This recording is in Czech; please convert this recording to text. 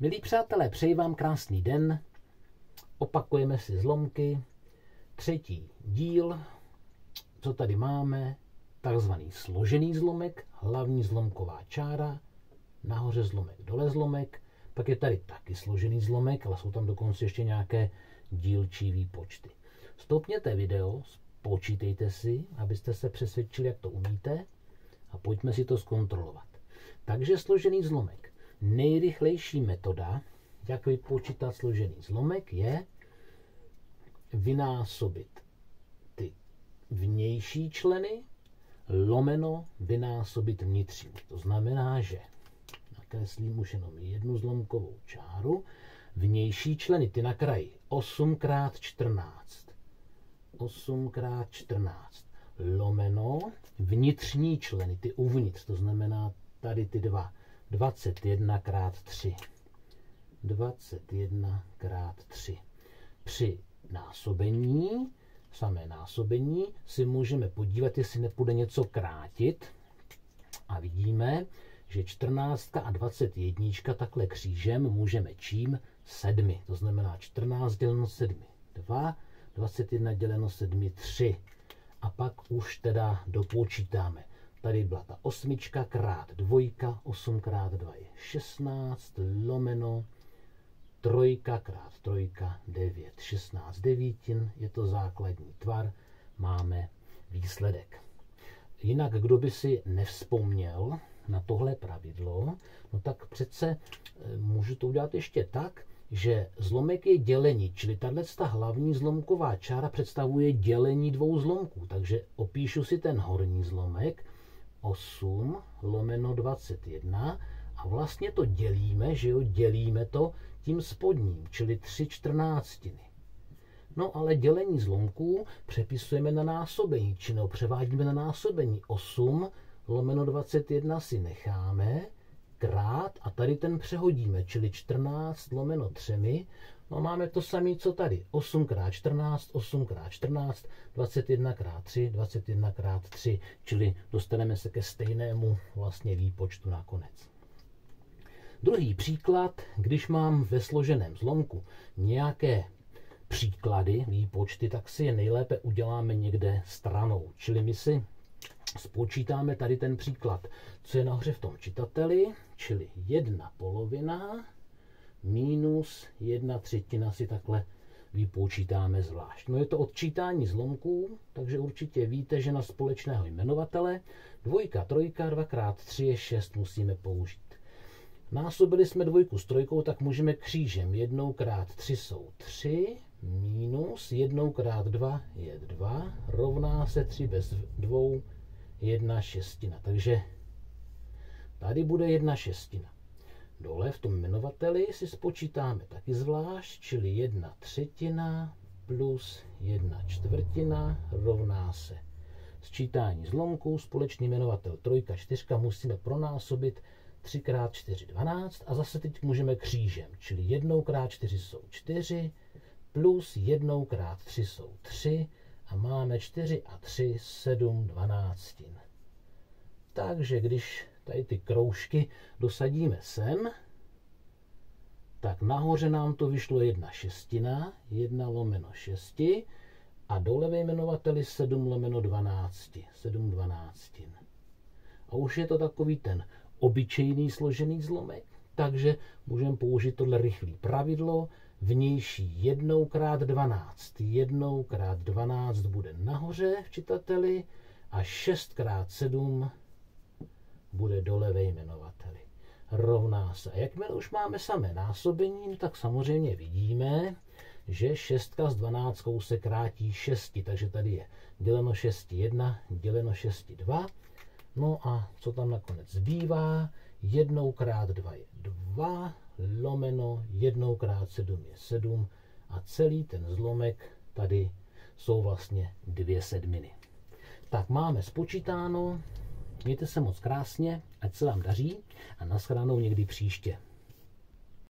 Milí přátelé, přeji vám krásný den. Opakujeme si zlomky. Třetí díl. Co tady máme? Takzvaný složený zlomek, hlavní zlomková čára, nahoře zlomek, dole zlomek. Pak je tady taky složený zlomek, ale jsou tam dokonce ještě nějaké dílčí výpočty. Stopněte video, počítejte si, abyste se přesvědčili, jak to umíte a pojďme si to zkontrolovat. Takže složený zlomek. Nejrychlejší metoda, jak vypočítat složený zlomek, je vynásobit ty vnější členy lomeno vynásobit vnitřní. To znamená, že nakreslím už jenom jednu zlomkovou čáru. Vnější členy, ty na kraji, 8 x 14. 8 x 14 lomeno vnitřní členy, ty uvnitř, to znamená tady ty dva, 21 x 3. 21 x 3. Při násobení, samé násobení, si můžeme podívat, jestli nepůjde něco krátit. A vidíme, že 14 a 21 takhle křížem můžeme čím? 7. To znamená 14 děleno 7 2, 21 děleno 7 3. A pak už teda dopočítáme. Tady byla ta osmička krát dvojka, 8 krát 2 je 16, lomeno, trojka krát trojka, 9, 16 devítin, je to základní tvar, máme výsledek. Jinak, kdo by si nevzpomněl na tohle pravidlo, no tak přece e, můžu to udělat ještě tak, že zlomek je dělení, čili tahle hlavní zlomková čára představuje dělení dvou zlomků. Takže opíšu si ten horní zlomek, 8 lomeno 21 a vlastně to dělíme, že jo, dělíme to tím spodním, čili 3 čtrnáctiny. No ale dělení zlomků přepisujeme na násobení, či převádíme na násobení. 8 lomeno 21 si necháme, krát a tady ten přehodíme, čili 14 lomeno 3. No máme to samé, co tady. 8 x 14, 8 x 14, 21 x 3, 21 x 3, čili dostaneme se ke stejnému vlastně výpočtu nakonec. Druhý příklad, když mám ve složeném zlomku nějaké příklady, výpočty, tak si je nejlépe uděláme někde stranou. Čili my si spočítáme tady ten příklad, co je nahoře v tom čitateli, čili jedna polovina minus jedna třetina si takhle vypočítáme zvlášť. No je to odčítání zlomků, takže určitě víte, že na společného jmenovatele dvojka, trojka, dvakrát tři je šest musíme použít. Násobili jsme dvojku s trojkou, tak můžeme křížem. Jednou krát tři jsou tři, minus jednou krát dva je dva, rovná se tři bez dvou, jedna šestina. Takže tady bude jedna šestina. Dole v tom jmenovateli si spočítáme taky zvlášť, čili jedna třetina plus jedna čtvrtina rovná se sčítání zlomků, společný jmenovatel trojka, čtyřka musíme pronásobit 3 x 4 12 a zase teď můžeme křížem, čili 1 x 4 jsou 4 plus 1 x 3 jsou 3 a máme 4 a 3 7 dvanáctin. Takže když tady ty kroužky dosadíme sem, tak nahoře nám to vyšlo jedna šestina, jedna lomeno šesti a dole ve jmenovateli 7 lomeno 12, 7 dvanáctin. A už je to takový ten obyčejný složený zlomek, takže můžeme použít tohle rychlé pravidlo, vnější jednou krát 12. Jednou krát 12 bude nahoře v čitateli a 6 krát 7 bude dole ve jmenovateli. Rovná se. Jakmile už máme samé násobení, tak samozřejmě vidíme, že 6 s 12 se krátí 6, takže tady je děleno 6 1, děleno 6 2. No a co tam nakonec zbývá? Jednou krát 2 je 2, lomeno jednou krát 7 je 7 a celý ten zlomek tady jsou vlastně dvě sedminy. Tak máme spočítáno, mějte se moc krásně, ať se vám daří a naschledanou někdy příště.